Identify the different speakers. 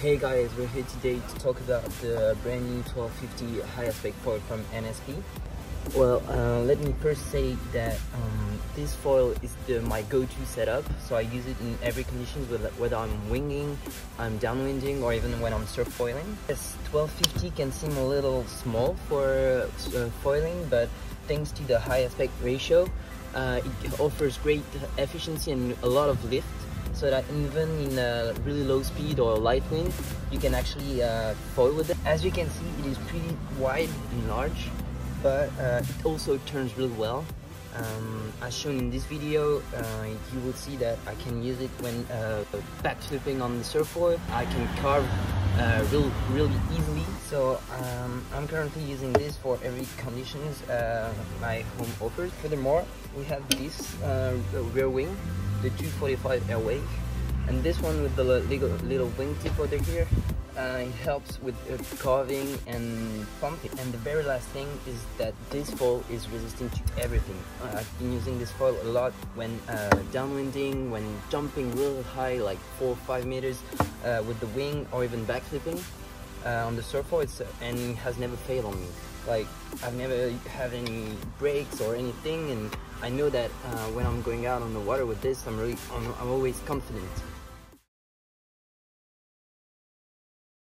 Speaker 1: Hey guys, we're here today to talk about the brand new 1250 high aspect foil from NSP. Well, uh, let me first say that um, this foil is the, my go-to setup, so I use it in every conditions, whether I'm winging, I'm downwinding, or even when I'm surf foiling. This 1250 can seem a little small for uh, foiling, but thanks to the high aspect ratio, uh, it offers great efficiency and a lot of lift so that even in a really low speed or light wind you can actually uh, foil with it. As you can see it is pretty wide and large but uh, it also turns really well. Um, as shown in this video, uh, you will see that I can use it when uh, backflipping on the surfboard. I can carve uh, real, really easily. So um, I'm currently using this for every conditions uh, my home offers. Furthermore, we have this uh, rear wing the 245 Airwake and this one with the little, little wingtip over here uh, it helps with uh, carving and pumping and the very last thing is that this foil is resistant to everything uh, I've been using this foil a lot when uh, downwinding when jumping real high like four or five meters uh, with the wing or even backflipping uh, on the surfboard and has never failed on me. Like I've never had any breaks or anything and I know that uh, when I'm going out on the water with this I'm really I'm, I'm always confident